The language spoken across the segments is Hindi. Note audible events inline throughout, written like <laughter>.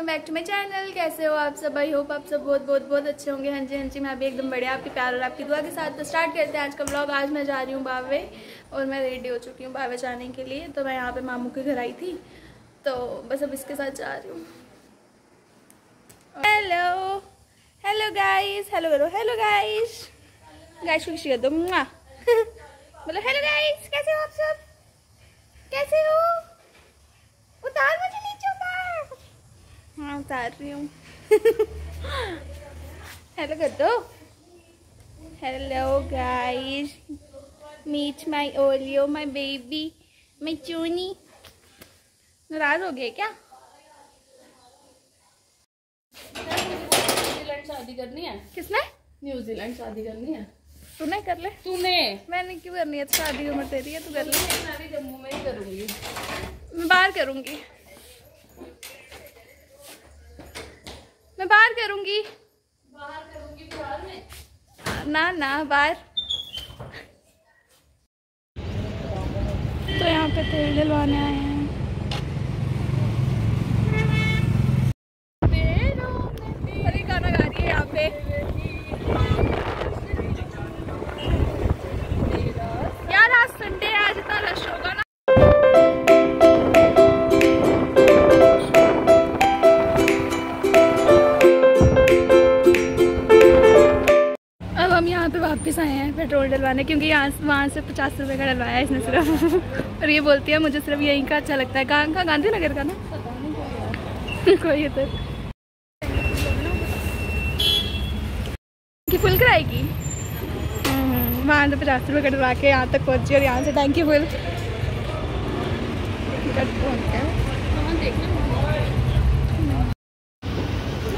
Welcome back to my channel. कैसे हो आप सब? आई होप आप सब बहुत बहुत बहुत अच्छे होंगे। हाँ जी हाँ जी, मैं भी एकदम बढ़िया। आपके प्यार और आपकी दुआ के साथ तो स्टार्ट करते हैं आज का ब्लॉग आज मैं जा रही हूँ बावे और मैं रेडी हो चुकी हूँ बावे जाने के लिए। तो मैं यहाँ पे मामू के घर आई थी। तो बस अब इसके साथ जा रही हूँ। हेलो हेलो गाइस हेलो करो हेलो गाइस गाइस किसी कर दो। <laughs> बोलो हेलो गाइस कैसे हो आप सब? कैसे हो? उतार मुझे उतार रही हूँ। हेलो कर दो हेलो गाइस मीट माय ओलियो माय बेबी माय चूनी नाराज़ हो गए क्या न्यूजीलैंड शादी करनी है। किसने? न्यूजीलैंड शादी करनी है। तूने कर ले। तूने। मैंने क्यों करनी है? शादी उम्र तेरी है तू कर ले। मैं भी जम्मू में ही करूँगी। मैं बाहर करूँगी। बाहर करूँगी। बाहर करूँगी बाहर में? ना ना बाहर। तो यहाँ पे तेल डलवाने आए हैं। डलवाने क्योंकि यहाँ वहाँ से पचास रुपए का डलवाया इसने सिर्फ़। <laughs> और ये बोलती है मुझे सिर्फ़ यहीं का अच्छा लगता है। कहाँ का गांधी नगर का ना? <laughs> कोई इधर। कि फुल कराएगी? हम्म, वहाँ से पचास रुपये का डलवा के यहाँ तक पहुँची और यहाँ से थैंक यू फुल।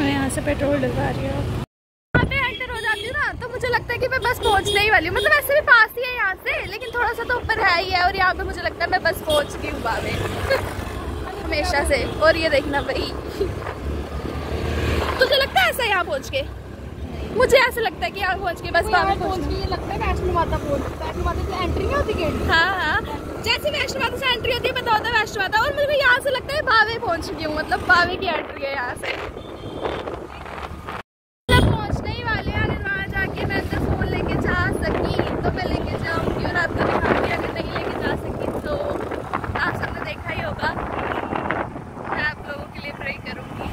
यहाँ से पेट्रोल डलवा रही है यहाँ पे एंटर हो जाती हूँ ना तो मुझे लगता है कि मैं बस पहुँचने ही वाली हूँ। मतलब ऐसे भी पास ही है यहाँ से लेकिन थोड़ा सा तो ऊपर है ही है और यहाँ पे मुझे लगता है मैं बस पहुँच गई हूँ बावे। <laughs> हमेशा से और ये देखना भाई। तुझे लगता है ऐसा यहाँ पहुँच के? मुझे ऐसा लगता है कि यहाँ पहुँच के बस बावे पहुँच ये लगता है वैष्णो माता पहुँच वैष्णो माता की एंट्री नहीं होती गेट हाँ हाँ। जैसे वैष्णो माता से एंट्री होती है पता होता है वैष्णो माता। और मुझे यहाँ से लगता है बावे पहुँच गई हूँ। मतलब बावे की एंट्री है यहाँ से मतलब पहुँचने ही वाले हैं अगर वहाँ जाके मैं अंदर फ़ोन लेके जा सकी तो मैं लेके जाऊँगी और आपको दिखाऊँगी अगर नहीं लेके जा सकी तो आप सबने देखा ही होगा मैं आप लोगों के लिए प्रे करूँगी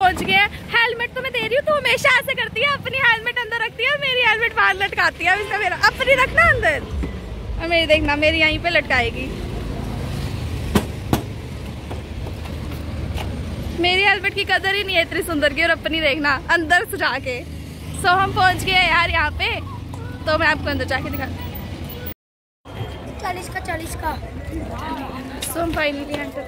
पहुँच गए हेलमेट तो मैं दे रही हूँ तो हमेशा ऐसे करती है अपनी हेलमेट अंदर रखती है और मेरी हेलमेट लटकाती है अब इसका मेरा अपनी रखना अंदर। और मेरी देखना मेरी यहीं पे लटकाएगी। मेरी हेलमेट की कदर ही नहीं है इतनी सुंदर की और अपनी देखना अंदर सजा के सो हम पहुँच गए यार यहाँ पे। तो मैं आपको अंदर जाके दिखा चालीस का चालीस का। सो हम फाइनली एंटर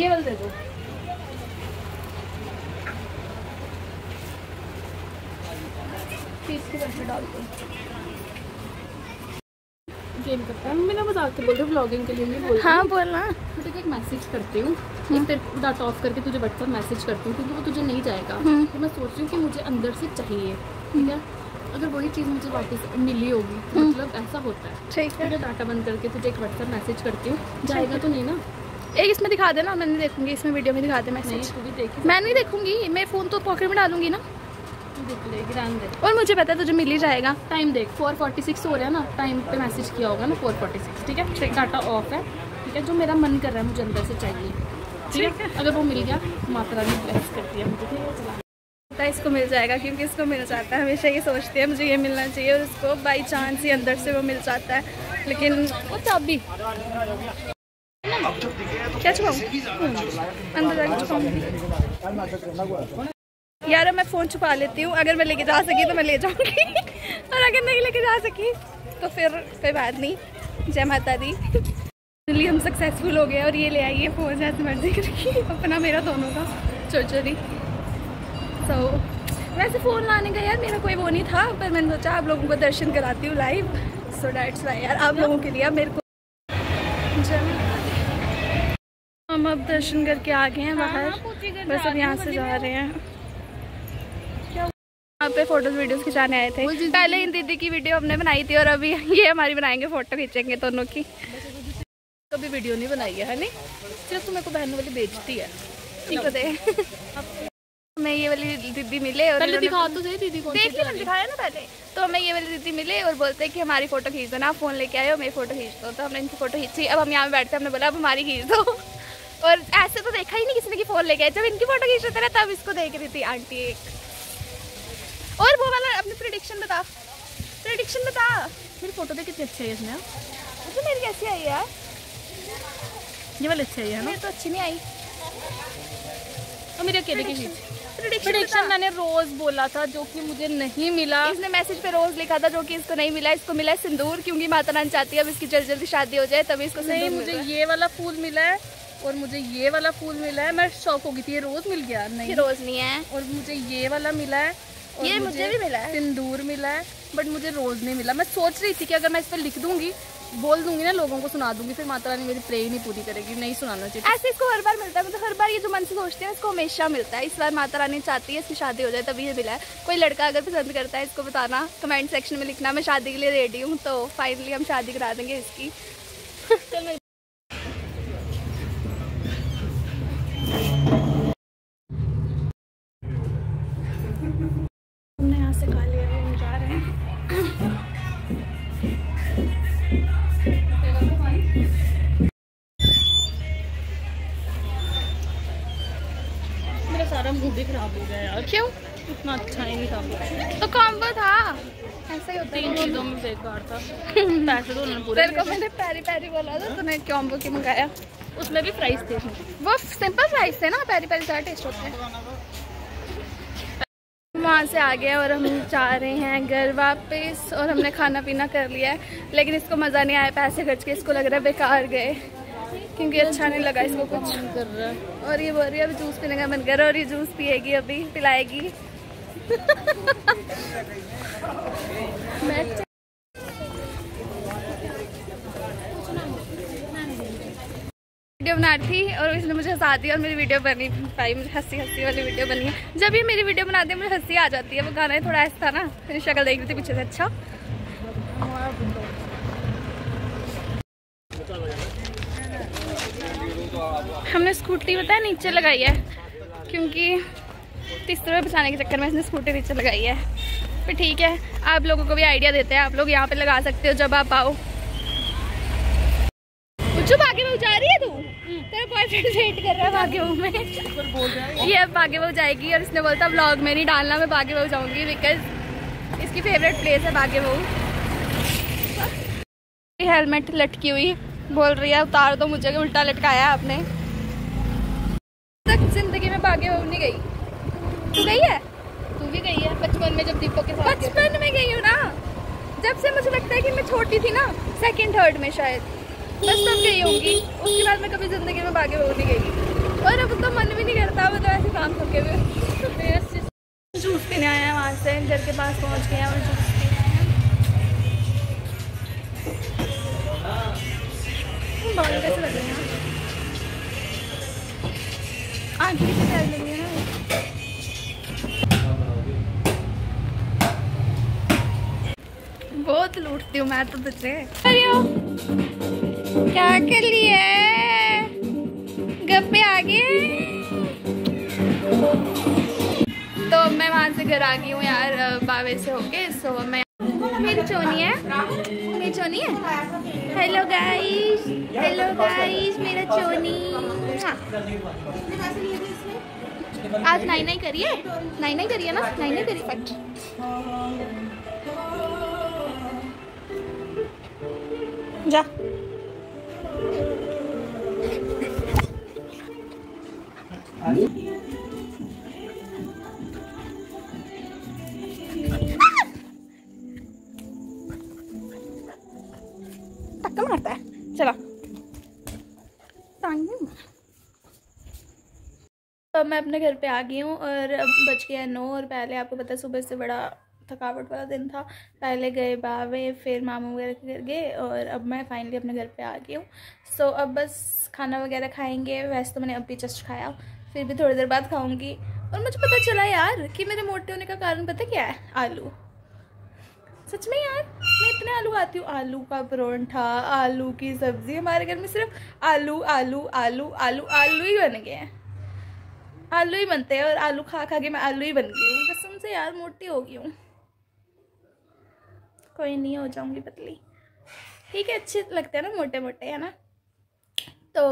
ये वाला दे दो। तीस पैसे डाल दो। गेम करता। है मैं ना मज़ाक के बोल रही ब्लॉगिंग के लिए नहीं बोल हाँ बोलना। मैं तुझे एक मैसेज करती हूँ। एक तेरे डाटा ऑफ़ करके तुझे व्हाट्सएप मैसेज करती हूँ क्योंकि वो तुझे नहीं जाएगा। हम्म। तो मैं सोच रही हूँ कि मुझे अंदर से चाहिए ठीक है? अगर वही चीज़ मुझे वापस मिली होगी मतलब ऐसा होता है। ठीक है। डाटा बंद करके तुझे एक व्हाट्सएप मैसेज करती हूँ। जाएगा तो नहीं ना? एक इसमें दिखा देना मैं नहीं देखूँगी इसमें वीडियो में दिखा दे मैसेज तू भी देखी मैं नहीं देखूँगी मैं फ़ोन तो पॉकेट में डालूँगी ना। और मुझे पता है तुझे मिल ही जाएगा। टाइम देख फोर फोर्टी सिक्स हो रहा है ना टाइम पे मैसेज किया होगा ना फोर फोर्टी सिक्स ठीक है? डाटा ऑफ़ है ठीक है? जो मेरा मन कर रहा है मुझे अंदर से चाहिए ठीक है? अगर वो मिल गया माता रानी ब्लेस करती है? मुझे पता है इसको मिल जाएगा क्योंकि इसको मिल जाता है हमेशा ये सोचती है मुझे ये मिलना चाहिए और उसको बाई चांस ही अंदर से वो मिल जाता है। लेकिन वो चाबी। क्या छुपाऊँ छुपाऊँगी यार मैं फ़ोन छुपा लेती हूँ। अगर मैं लेके जा सकी तो मैं ले जाऊँगी। <laughs> और अगर नहीं लेके जा सकी तो फिर कोई बात नहीं। जय माता दी। फाइनली हम सक्सेसफुल हो गए और ये ले है फ़ोन ऐसे मर्ज़ी करके अपना मेरा दोनों का। चोचोरी सो so, वैसे फ़ोन लाने का यार मेरा कोई वो नहीं था पर मैंने सोचा आप लोगों को दर्शन कराती हूँ लाइव सो डैट्स वाई यार आप लोगों के लिए मेरे को हम अब दर्शन करके आ गए हैं बाहर। बस अब यहाँ से जा रहे हैं। यहाँ पे फ़ोटोज़ वीडियोस खिंचाने आए थे। पहले इन दीदी की वीडियो हमने बनाई थी और अभी <laughs> ये हमारी बनाएँगे फ़ोटो खींचेंगे दोनों की। कभी वीडियो नहीं बनाई है है नहीं? सिर्फ़ तो मेरे को बहन वाली बेचती है। ठीक है। हमें ये वाली दीदी मिले और पहले दिखा तो सही दीदी कौन सी देखिए दिखाया ना पहले। तो हमें ये वाली दीदी मिले और बोलते हैं कि हमारी फ़ोटो खींच दो ना आप फ़ोन लेके आए हो मेरी फ़ोटो खींच दो। तो हमने इनकी फ़ोटो खींची। अब हम यहाँ पे बैठते हैं हमने बोला अब हमारी खींच दो। और ऐसे तो देखा ही नहीं किसी ने कि फ़ोन लेके जब इनकी फ़ोटो खींच रहे थे ना तब इसको देख रही थी आंटी एक। और वो वाला अपनी प्रिडिक्शन बता। प्रिडिक्शन बता। मेरी फ़ोटो देख कितनी अच्छी है इसमें। अच्छा मेरी कैसी आई यार ये वाली अच्छी आई है ना? मेरी तो अच्छी नहीं आई। और मेरे अकेले की चीज़ प्रिडिक्शन मैंने रोज बोला था जो कि मुझे नहीं मिला। इसने मैसेज पे रोज लिखा था जो कि इसको नहीं मिला। इसको मिला है सिंदूर क्योंकि माता रानी चाहती है अब इसकी जल्दी जल्दी शादी हो जाए तभी इसको नहीं मुझे है। ये वाला फूल मिला है। और मुझे ये वाला फूल मिला है मैं शौक हो गई थी ये रोज मिल गया। नहीं। रोज नहीं है। और मुझे ये वाला मिला है और ये मुझे भी मिला है। सिंदूर मिला है बट मुझे रोज नहीं मिला। मैं सोच रही थी कि अगर मैं इस पर लिख दूँगी बोल दूँगी ना लोगों को सुना दूँगी फिर माता रानी मेरी प्रे ही नहीं पूरी करेगी नहीं सुनाना चाहिए। ऐसे इसको हर बार मिलता है मतलब हर बार ये जो मन से सोचते हैं इसको हमेशा मिलता है। इस बार माता रानी चाहती है इसकी शादी हो जाए तभी ये मिला है। कोई लड़का अगर पसंद करता है इसको बताना कमेंट सेक्शन में लिखना मैं शादी के लिए रेडी हूँ तो फाइनली हम शादी करा देंगे इसकी। ही खराब हो गया यार। क्यों? इतना अच्छा ही नहीं था। तो कॉम्बो था। ऐसा ही होता तीन चीज़ों में बेकार था। <laughs> पैसे तो उन्होंने पूरे को मैंने पैरी पैरी बोला था तूने कॉम्बो मंगाया? उसमें भी प्राइस थे। वो सिंपल प्राइस थे ना पैरी पैरी ज़्यादा टेस्ट होते हैं। वहाँ से आ गए और हम जा रहे हैं घर वापस और हमने खाना पीना कर लिया है लेकिन इसको मज़ा नहीं आया पैसे खर्च के इसको लग रहा है बेकार गए। क्योंकि अच्छा नहीं लगा इसको कुछ। कर रहा और ये बोल रही है, अभी जूस पीने का मन कर रहा और ये जूस पिएगी अभी, पिलाएगी। वीडियो बना थी और इसने मुझे हंसा दिया और मेरी वीडियो बनी पाई, मुझे हँसी हँसी वाली वीडियो बनी है। जब ये मेरी वीडियो बनाती है, मुझे हँसी आ जाती है। वो गाना ही थोड़ा ऐसा था ना मेरी शक्ल देख रही थी पीछे से अच्छा। हमने स्कूटी पता है नीचे लगाई है, क्योंकि तीसरे में बचाने के चक्कर में इसने स्कूटी नीचे लगाई है। फिर ठीक है, आप लोगों को भी आइडिया देते हैं, आप लोग यहाँ पे लगा सकते हो जब आप आओ। चुप भाग्य बहू जा रही है तू? तेरा बॉयफ्रेंड वेट कर रहा है भाग्य बहू में। ये अब भाग्य बहू जाएगी और इसने बोलता ब्लॉग में नहीं डालना, मैं भाग्य बहू जाऊँगी बिकॉज़ इसकी फेवरेट प्लेस है भाग्य बहू हेलमेट लटकी हुई। बोल रही है उतार दो मुझे उल्टा लटकाया है आपने। तक ज़िंदगी में भाग्य नहीं गई। तू गई है? तू भी गई है बचपन में जब दीपक के साथ बचपन में गई हूँ ना। जब से मुझे लगता है कि मैं छोटी थी ना सेकंड थर्ड में शायद। बस तब गई होंगी। उसके बाद मैं कभी ज़िंदगी में भागे बहू नहीं गई। और अब तो मन भी नहीं करता वो तो ऐसे काम करके हुए। जूस पीने आए हैं वहाँ से घर के पास पहुँच गए हैं और जूस ना? बहुत लूटती हूँ मैं तो तुझे। क्या कर लिए? गप्पे आ गए तो मैं वहाँ से घर आ गई हूँ यार बावे से होके सो मैं है। है? हेलो गाइस हेलो गाइस मेरा चोनी। हाँ। आज नाई नाई करिए नाई नाई करिए ना? नाई नाई करिए फट जा। तो अब मैं अपने घर पे आ गई हूँ और अब बच गया नौ और पहले आपको पता है सुबह से बड़ा थकावट वाला दिन था। पहले गए बावे फिर मामू वगैरह के घर गए और अब मैं फाइनली अपने घर पे आ गई हूँ। सो so, अब बस खाना वगैरह खाएँगे। वैसे तो मैंने अभी जस्ट खाया। फिर भी थोड़ी देर बाद खाऊँगी। और मुझे पता चला यार कि मेरे मोटे होने का कारण पता क्या है? आलू। सच में यार मैं इतने आलू खाती हूँ। आलू का परोठा आलू की सब्ज़ी हमारे घर में सिर्फ़ आलू आलू आलू आलू आलू ही बन गए हैं। आलू ही बनते हैं और आलू खा खा के मैं आलू ही बन गई हूँ। कसम से यार, मोटी हो गई हूँ। कोई नहीं, हो जाऊँगी पतली। ठीक है, अच्छे लगते हैं ना मोटे मोटे है ना? तो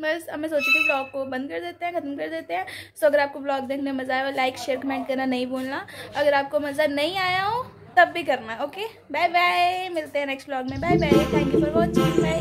बस अब मैं सोची थी ब्लॉग को बंद कर देते हैं, ख़त्म कर देते हैं। सो अगर आपको ब्लॉग देखने मज़ा आया हो लाइक शेयर कमेंट करना नहीं भूलना। अगर आपको मज़ा नहीं आया हो, तब भी करना ओके बाय बाय मिलते हैं नेक्स्ट ब्लॉग में। Bye bye thank you for watching bye